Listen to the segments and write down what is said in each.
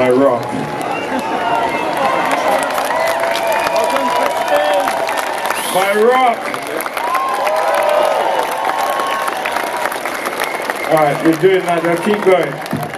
by Rock. By Rock. Alright, we're doing that, now keep going.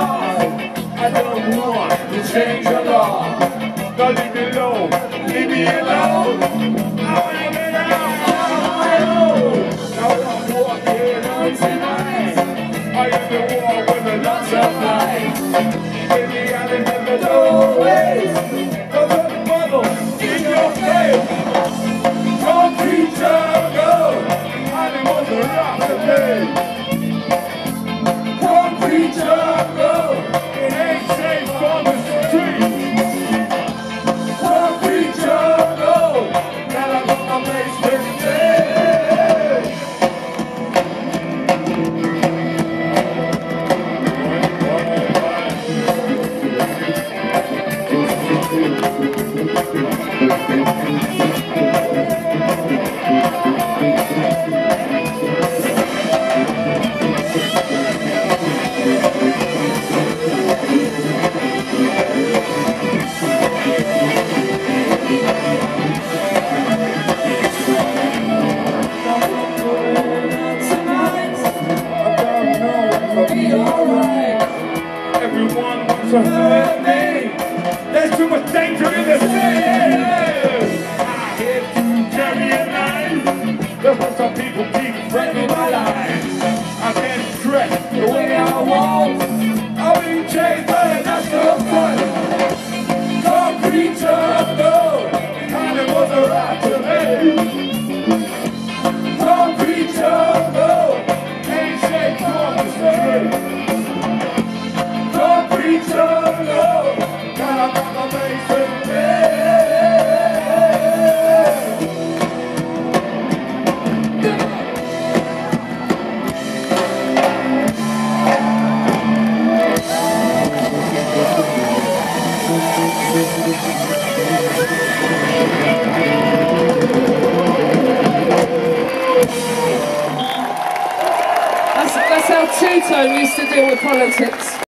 I don't want to change your law. Don't leave me alone. Leave me alone. Wanna get out. Now I'm walking on tonight. I the war the lots. Baby, I the bubble Everyone wants to hurt me. There's too much danger in the city. People keep threatening my life. I can't dress the way I want. I'll be chased by that's no fun. Concrete jungle. Two-Tone used to deal with politics.